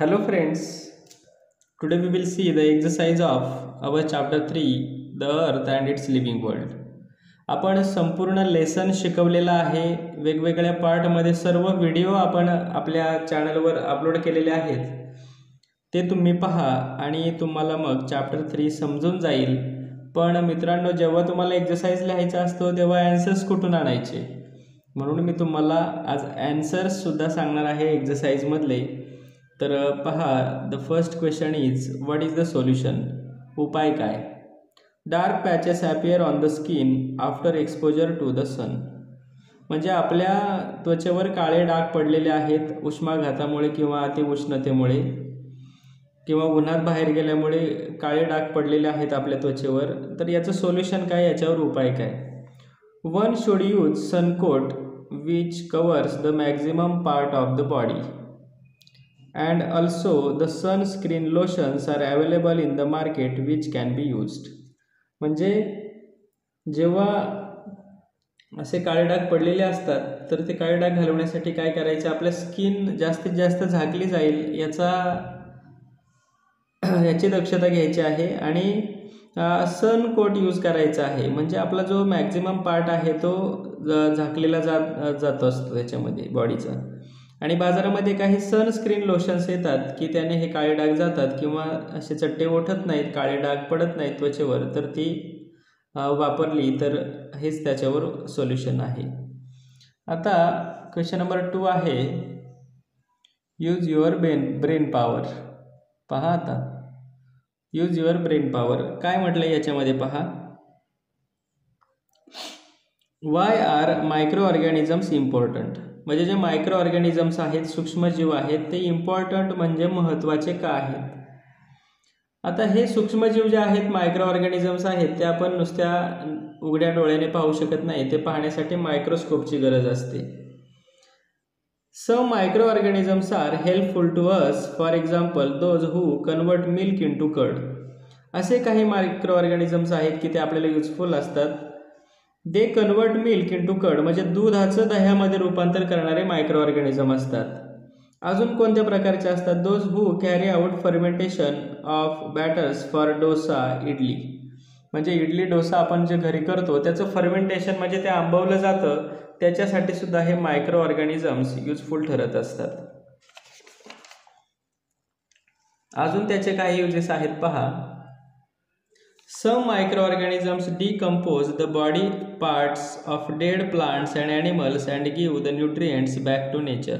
Hello friends, today we will see the exercise of our chapter 3 The Earth and its Living World. आपण संपूर्ण lesson शिकवलेलं आहे. वेगवेगळ्या पार्टमध्ये सर्व व्हिडिओ आपण आपल्या चॅनलवर अपलोड केलेले आहेत. ते तुम्ही पहा आणि तुम्हाला मग चॅप्टर थ्री समजून जाईल. पण मित्रांनो जेव्हा तुम्हाला एक्झरसाईज लिहायचा असतो तेव्हा ॲन्सर्स कुठून आणायचे? म्हणून मी तुम्हाला आज ॲन्सर्ससुद्धा सांगणार आहे एक्झरसाईजमधले तर पहा the first question is what is the solution उपाय काय? Dark patches appear on the skin after exposure to the sun म्हणजे आपल्या त्वचेवर काळे डाग पडलेले आहेत उष्माघातामुळे किंवा अतिउष्णतेमुळे किंवा उन्हात बाहेर गेल्यामुळे काळे डाग पडलेले आहेत आपल्या त्वचेवर तर याचं सोल्युशन काय? याच्यावर उपाय काय? One should use sun coat which covers the maximum part of the body and also the sunscreen lotions are available in the market which can be used म्हणजे जेव्हा असे काळे डाग पडलेले असतात तर ते काळे डाग घालवण्यासाठी काय करायचं? आपल्या स्किन जास्तीत जास्त झाकली जाईल याचा याची दक्षता घ्यायची आहे. आणि सन कोट यूज करायचा आहे. म्हणजे आपला जो मॅक्झिमम पार्ट आहे तो झाकलेला जात जात असतो त्याच्यामध्ये बॉडीचा आणि बाजारामध्ये काही सनस्क्रीन लोशन्स येतात की त्याने हे काळे डाग जातात किंवा असे चट्टे ओठत नाहीत काळे डाग पडत नाहीत त्वचेवर तर ती वापरली तर हेच त्याच्यावर सोल्युशन आहे. आता क्वेश्चन नंबर टू आहे. Use your brain brain power पहा आता. यूज युअर ब्रेन पॉवर काय म्हटलं याच्यामध्ये पहा. Why are micro organisms important म्हणजे जे मायक्रो ऑर्गॅनिझम्स आहेत सूक्ष्मजीव आहेत ते इम्पॉर्टंट म्हणजे महत्त्वाचे का आहेत? आता हे सूक्ष्मजीव जे आहेत मायक्रो ऑर्गॅनिझम्स आहेत ते आपण नुसत्या उघड्या डोळ्याने पाहू शकत नाही. ते पाहण्यासाठी मायक्रोस्कोपची गरज असते. Some micro organisms are helpful to us for example those who convert milk into curd असे काही मायक्रो ऑर्गॅनिझम्स आहेत की ते आपल्याला युजफुल असतात. They convert milk into curd म्हणजे दुधाचं दह्यामध्ये रूपांतर करणारे मायक्रो ऑर्गॅनिझम असतात. अजून कोणत्या प्रकारचे असतात? Those who carry out fermentation of batters for dosa idli. म्हणजे इडली डोसा आपण जे घरी करतो त्याचं फर्मेंटेशन म्हणजे ते आंबवलं जातं त्याच्यासाठी सुद्धा हे मायक्रो ऑर्गॅनिझम्स युजफुल ठरत असतात. अजून त्याचे काही युजेस आहेत पहा. Some microorganisms decompose the the body parts of dead plants and animals and the the nutrients back to nature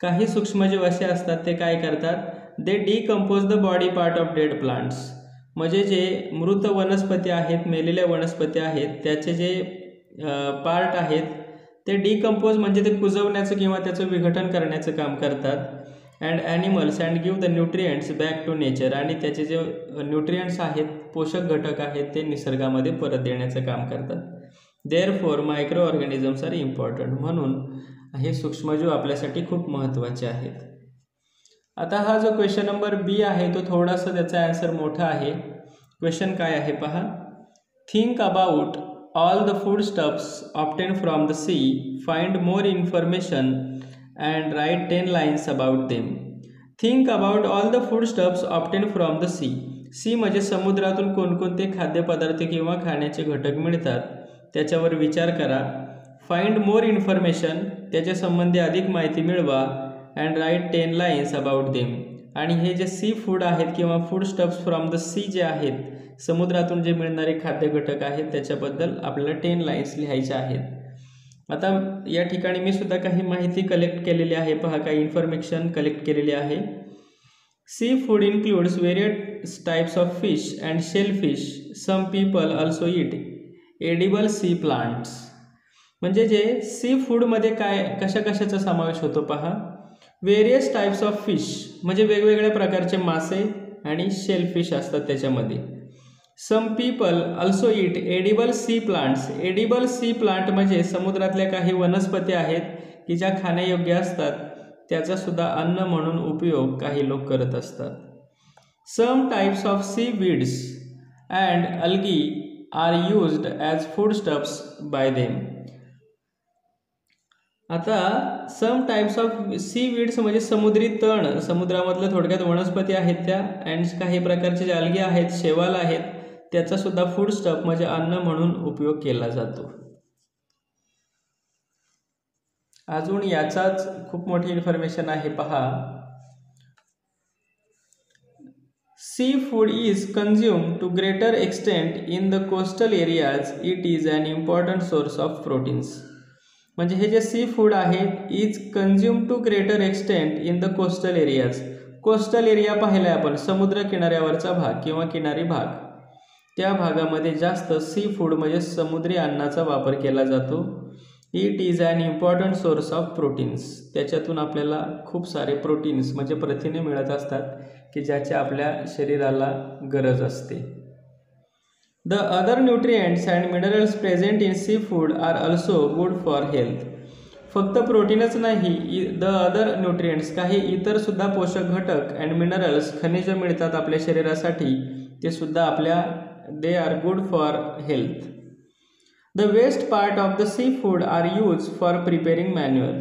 काही सूक्ष्मजीव असे असतात ते काय करतात? They decompose the body part of dead plants म्हणजे जे मृत वनस्पती आहेत मेलेल्या वनस्पती आहेत त्याचे जे पार्ट आहेत ते डिकम्पोज म्हणजे ते कुजवण्याचं किंवा त्याचं विघटन करण्याचं काम करतात. And animals and give the nutrients back to nature आणि त्याचे जे न्यूट्रियंट्स आहेत पोषक घटक आहेत ते निसर्गामध्ये परत देण्याचं काम करतात. Therefore micro organisms are important म्हणून हे सूक्ष्मजीव आपल्यासाठी खूप महत्त्वाचे आहेत. आता हा जो क्वेश्चन नंबर बी आहे तो थोडासा त्याचा ॲन्सर मोठा आहे. क्वेश्चन काय आहे पहा? Think about all the food stuffs obtained from the sea find more information and write 10 lines about them. Think about all the foodstuffs obtained from the sea. Sea म्हणजे समुद्रातून कोणकोणते खाद्यपदार्थ किंवा खाण्याचे घटक मिळतात त्याच्यावर विचार करा फाइंड मोर इन्फॉर्मेशन त्याच्या संबंधी अधिक माहिती मिळवा and write ten lines about them आणि हे जे सी फूड आहेत किंवा food stuffs from the sea जे आहेत समुद्रातून जे मिळणारे खाद्य घटक आहेत त्याच्याबद्दल आपल्याला टेन लाईन्स लिहायच्या आहेत आता या ठिकाणी मी सुद्धा काही माहिती कलेक्ट केलेली आहे. पहा काही इन्फॉर्मेशन कलेक्ट केलेली आहे. Sea food includes various types of fish and shell fish some people also eat edible sea plants म्हणजे जे सी फूडमध्ये काय कशा कशाचा समावेश होतो पहा? वेरियस टाईप्स ऑफ फिश म्हणजे वेगवेगळ्या प्रकारचे मासे आणि शेल फिश असतात त्याच्यामध्ये. Some people also eat edible sea plants edible sea plant म्हणजे समुद्रातल्या काही वनस्पती आहेत की ज्या खाण्यायोग्य असतात. त्याचा सुद्धा अन्न म्हणून उपयोग काही लोक करत असतात. Some types of sea weeds and algae are used as food stuffs by them आता some types of sea weeds म्हणजे समुद्री तण. समुद्रामधलं थोडक्यात वनस्पती आहेत त्या. अँड काही प्रकारचे जालगे आहेत शेवाल आहेत त्याचा सुद्धा फूड स्टफ म्हणजे अन्न म्हणून उपयोग केला जातो. अजून याचाच खूप मोठी इन्फॉर्मेशन आहे पहा. Sea food is consume to greater extent in the coastal areas it is an important source of proteins म्हणजे हे जे सी फूड आहे is consume to greater extent in the coastal areas coastal area पाहिला आपण समुद्र किनाऱ्यावरचा भाग किंवा किनारी भाग. त्या भागामध्ये जास्त सी फूड म्हणजे समुद्री अन्नाचा वापर केला जातो. It is an important source of proteins त्याच्यातून आपल्याला खूप सारे प्रोटीन्स म्हणजे प्रथिने मिळत असतात की ज्याची आपल्या शरीराला गरज असते. The other nutrients and minerals present in sea food are also good for health फक्त प्रोटीनच नाही द अदर न्यूट्रिएंट्स काही इतरसुद्धा पोषक घटक अँड मिनरल्स खनिज मिळतात आपल्या शरीरासाठी ते सुद्धा आपल्या they are good for health The waste part of the seafood are used for preparing manure.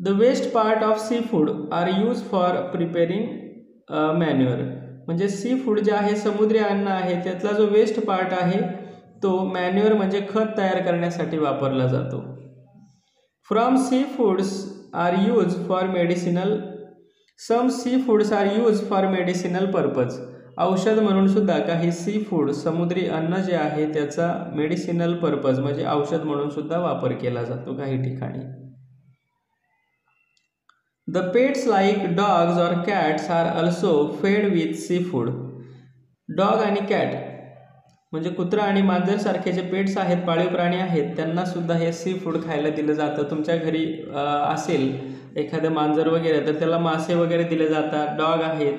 The waste part of seafood are used for preparing uh, manure. म्हणजे सी फूड जे आहे समुद्री अन्न आहे त्यातला जो वेस्ट पार्ट आहे तो मॅन्युअर म्हणजे खत तयार करण्यासाठी वापरला जातो from sea foods are use for medicinal some sea foods are use for medicinal purpose औषध म्हणून सुद्धा काही सी फूड समुद्री अन्न जे आहे त्याचा मेडिसिनल पर्पज म्हणजे औषध म्हणून सुद्धा वापर केला जातो काही ठिकाणी. The pets like dogs or cats are also fed with sea food dog आणि कॅट म्हणजे कुत्रा आणि मांजरसारखे जे पेट्स आहेत पाळीव प्राणी आहेत त्यांना सुद्धा हे सी फूड खायला दिलं जातं. तुमच्या घरी असेल एखादं मांजर वगैरे तर त्याला मासे वगैरे दिले जातात. डॉग आहेत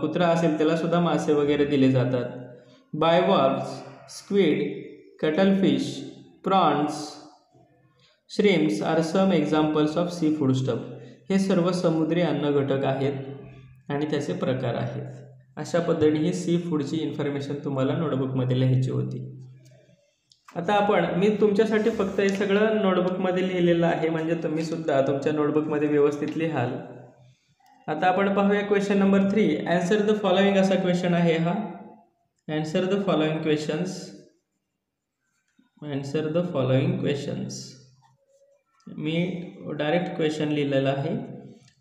कुत्रा असेल त्याला सुद्धा मासे वगैरे दिले जातात. Bivalves squid cuttlefish prawns shrimps are some examples of sea food stuff हे सर्व समुद्री अन्न घटक आहेत आणि त्याचे प्रकार आहेत. अशा पद्धतीने ही सी फूडची इन्फॉर्मेशन तुम्हाला नोटबुकमध्ये लिहायची होती. आता आपण मी तुमच्यासाठी फक्त हे सगळं नोटबुकमध्ये लिहिलेलं आहे म्हणजे तुम्ही सुद्धा तुमच्या नोटबुकमध्ये व्यवस्थित लिहाल. आता आपण पाहूया question number three answer the following असा क्वेश्चन आहे हा. Answer the following questions answer the following questions me direct question लिहिलेला आहे.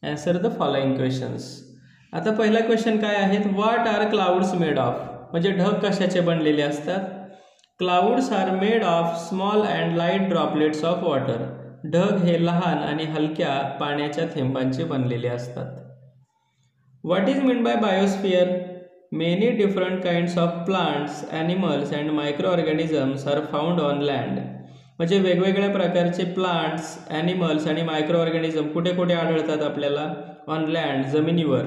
ॲन्सर द फॉलोइंग क्वेश्चन्स आता पहिला क्वेश्चन काय आहेत? What are clouds made of म्हणजे ढग कशाचे बनलेले असतात? Clouds are made of small and light droplets of water ढग हे लहान आणि हलक्या पाण्याच्या थेंबांचे बनलेले असतात. What is mean by biosphere many different kinds of plants animals and micro organisms are found on land म्हणजे वेगवेगळ्या प्रकारचे प्लांट्स ॲनिमल्स आणि मायक्रो ऑर्गॅनिझम कुठे कुठे आढळतात आपल्याला? ऑन लँड जमिनीवर.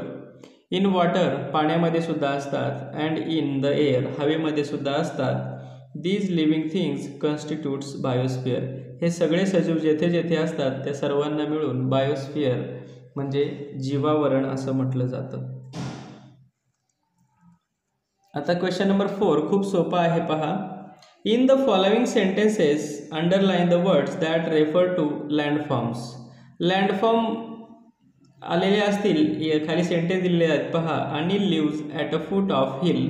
इन वॉटर पाण्यामध्ये सुद्धा असतात. अँड इन द एअर हवेमध्ये सुद्धा असतात. These living things constitutes biosphere हे सगळे सजीव जेथे जेथे असतात त्या सर्वांना मिळून बायोस्फिअर म्हणजे जीवावरण असं म्हटलं जातं. आता क्वेश्चन नंबर फोर खूप सोपा आहे पहा. In the following sentences underline the words that refer to landforms landform आलेले असतील खाली सेंटेन्स दिलेले आहेत. पहा Anil lives at a foot of hill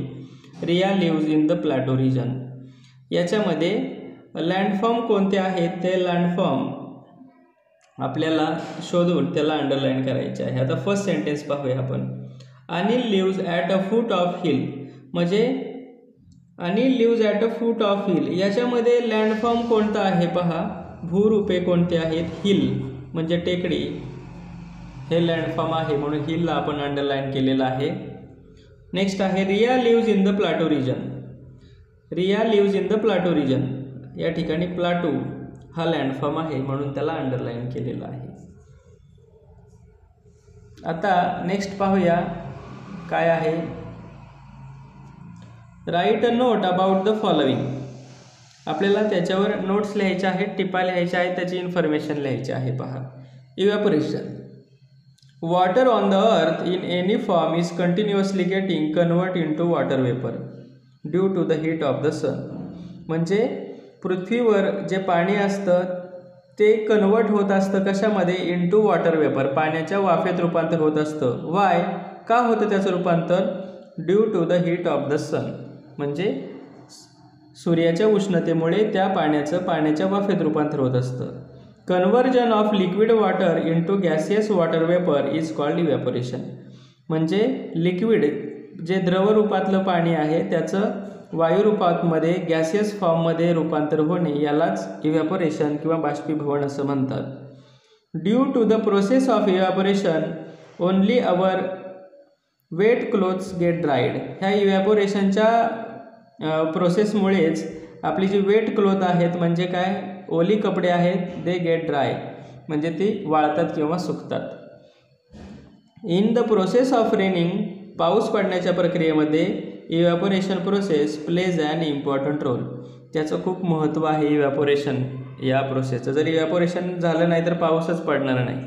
Riya lives in the plateau region याच्यामध्ये लँडफॉर्म कोणते आहेत? ते लँडफॉर्म आपल्याला शोधून त्याला अंडरलाईन करायचे आहे. आता फर्स्ट सेंटेन्स पाहूया आपण. Anil lives at a foot of hill म्हणजे Anil lives at a foot of hill याच्यामध्ये लँडफॉर्म कोणता आहे? पहा भूरूपे कोणते आहेत? हिल म्हणजे टेकडी. हे लँडफॉर्म आहे म्हणून हिलला आपण अंडरलाईन केलेलं आहे. नेक्स्ट आहे Riya lives in the plateau region Riya lives in the plateau region या ठिकाणी प्लाटो हा लँडफॉर्म आहे म्हणून त्याला अंडरलाईन केलेला आहे. आता नेक्स्ट पाहूया काय आहे. Write a note about the following आपल्याला त्याच्यावर नोट्स लिहायच्या आहेत टिपा लिहायच्या आहेत त्याची इन्फॉर्मेशन लिहायची आहे पहा. Evaporation Water on the earth in any form is continuously getting in into water vapor due to the heat of the sun. म्हणजे पृथ्वीवर जे पाणी असतं ते कन्वर्ट होत असतं कशामध्ये? इंटू वॉटर वेपर पाण्याच्या वाफेत रूपांतर होत असतं. वाय का होतं त्याचं रूपांतर? Due to the heat of the sun म्हणजे सूर्याच्या उष्णतेमुळे त्या पाण्याचं पाण्याच्या वाफेत रूपांतर होत असतं. Conversion of liquid water into gaseous water vapour is called evaporation म्हणजे लिक्विड जे द्रवरूपातलं पाणी आहे त्याचं वायुरूपातमध्ये गॅसियस फॉर्ममध्ये रूपांतर होणे यालाच इव्हॅपोरेशन किंवा बाष्पीभवन असं म्हणतात. Due to the process of evaporation only our wet clothes get dried ह्या इव्हॅपोरेशनच्या प्रोसेसमुळेच आपली जी वेट क्लोथ आहेत म्हणजे काय? ओली कपडे आहेत दे गेट ड्राय म्हणजे ती वाळतात किंवा सुकतात. In the process of raining पाऊस पडण्याच्या प्रक्रियेमध्ये evaporation process plays an important role त्याचं खूप महत्त्व आहे इव्हॅपोरेशन या प्रोसेसचं जर इव्हॅपोरेशन झालं नाही तर पाऊसच पडणार नाही.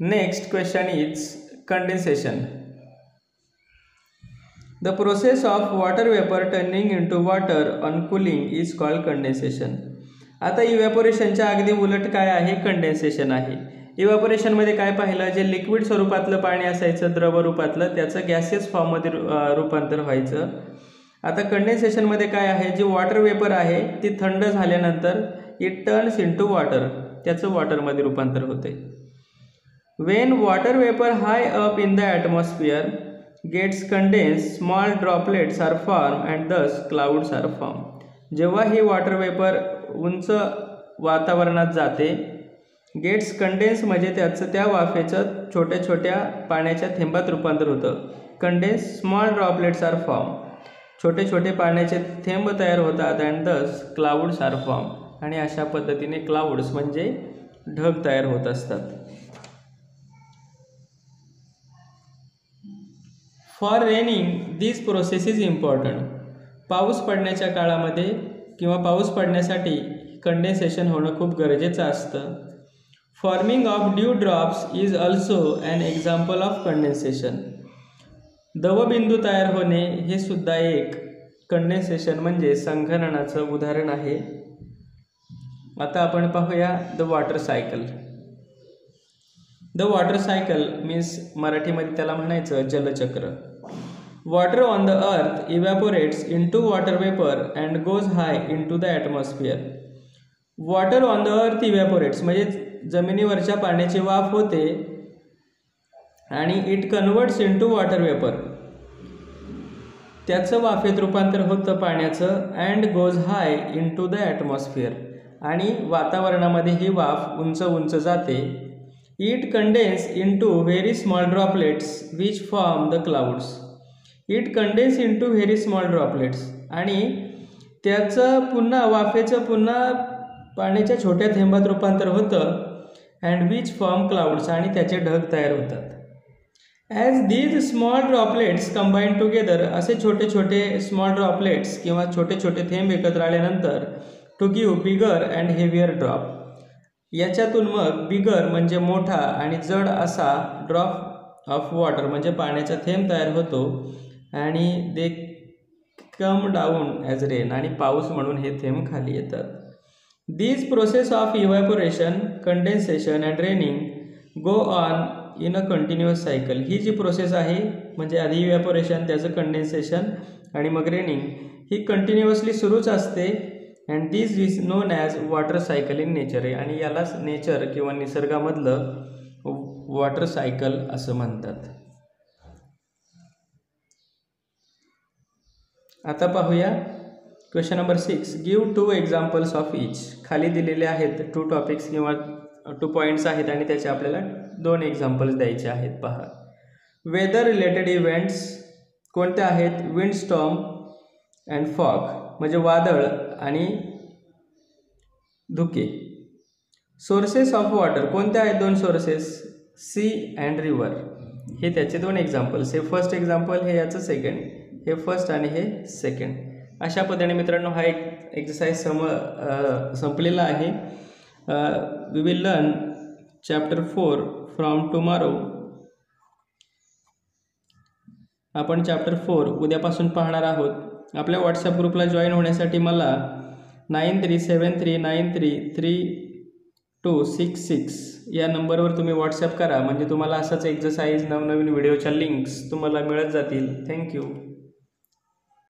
Next question is condensation the process of water vapour turning into water on cooling is called condensation आता इव्हॅपोरेशनच्या अगदी उलट काय आहे? कंडेन्सेशन आहे. इव्हॅपोरेशनमध्ये काय पाहिलं? जे लिक्विड स्वरूपातलं पाणी असायचं द्रव रूपातलं त्याचं गॅसेस फॉर्ममध्ये रूपांतर व्हायचं. आता कंडेन्सेशनमध्ये काय आहे? जी वॉटर वेपर आहे ती थंड झाल्यानंतर इट टर्न्स इनटू वॉटर त्याचं वॉटरमध्ये रूपांतर होते. When water vapour high up in the atmosphere gets condense small droplets are form and thus clouds are form. जेव्हा ही वॉटर वेपर उंच वातावरणात जाते गेट्स कंडेन्स म्हणजे त्याचं त्या वाफेचं छोट्या छोट्या पाण्याच्या थेंबात रूपांतर होतं. Condense small droplets are form. छोटे छोटे पाण्याचे थेंब तयार होतात and thus clouds are form. आणि अशा पद्धतीने क्लाउड्स म्हणजे ढग तयार होत असतात. For raining this process is important पाऊस पडण्याच्या काळामध्ये किंवा पाऊस पडण्यासाठी कंडेन्सेशन होणं खूप गरजेचं असतं. Forming of dew drops is also an example of condensation दवबिंदू तयार होणे हे सुद्धा एक कंडेन्सेशन म्हणजे संघननाचं उदाहरण आहे. आता आपण पाहूया the water cycle the water cycle means मराठीमध्ये त्याला म्हणायचं जलचक्र. Water on the earth evaporates into water vapour and goes high in the atmosphere water on the earth evaporates म्हणजे जमिनीवरच्या पाण्याची वाफ होते आणि it converts into water vapour त्याचं वाफेत रूपांतर होतं पाण्याचं and goes high into the atmosphere आणि वातावरणामध्ये ही वाफ उंच उंच जाते. It condense into very small droplets which form the clouds it condense into very small droplets आणि त्याचं पुन्हा वाफेचं पुन्हा पाण्याच्या छोट्या थेंबात रूपांतर होतं. अँड विच फॉर्म क्लाउड्स आणि त्याचे ढग तयार होतात. As these small droplets combine together असे छोटे छोटे स्मॉल ड्रॉपलेट्स किंवा छोटे छोटे थेंब एकत्र आल्यानंतर to give bigger and heavier drop याच्यातून मग बिगर म्हणजे मोठा आणि जड असा ड्रॉप ऑफ वॉटर म्हणजे पाण्याचा थेंब तयार होतो. आणि they come down as rain आणि पाऊस म्हणून हे थेंब खाली येतात. These process of evaporation condensation and raining go on in a continuous cycle ही जी प्रोसेस आहे म्हणजे आधी इव्हॅपोरेशन त्याचं कंडेन्सेशन आणि मग रेनिंग ही कंटिन्युअसली सुरूच असते and this is known as water cycle in nature आहे आणि यालाच नेचर किंवा निसर्गामधलं वॉटर सायकल असं म्हणतात. आता पाहूया. Question number six give two examples of each खाली दिलेले आहेत टू टॉपिक्स किंवा टू पॉईंट्स आहेत आणि त्याचे आपल्याला दोन एक्झाम्पल्स द्यायचे आहेत. पहा. वेदर रिलेटेड इव्हेंट्स कोणत्या आहेत? विंड स्टॉम अँड फॉग म्हणजे वादळ आणि धुके. सोर्सेस ऑफ वॉटर कोणत्या आहेत दोन सोर्सेस सी अँड रिवर हे त्याचे दोन एक्झाम्पल्स हे फर्स्ट एक्झाम्पल हे याचं सेकंड हे फर्स्ट आणि हे सेकंड अशा पद्धतीने मित्रांनो हा एक एक्सरसाइज सम संपलेला आहे. We will learn chapter four from tomorrow आपण चॅप्टर फोर उद्यापासून पाहणार आहोत. आपल्या व्हॉट्सअप ग्रुपला जॉईन होण्यासाठी मला nine three seven three nine three three two six six या नंबरवर तुम्ही व्हॉट्सअप करा. म्हणजे तुम्हाला असंच एक्झरसाईज नवनवीन व्हिडिओच्या लिंक्स तुम्हाला मिळत जातील. थँक्यू